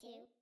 two.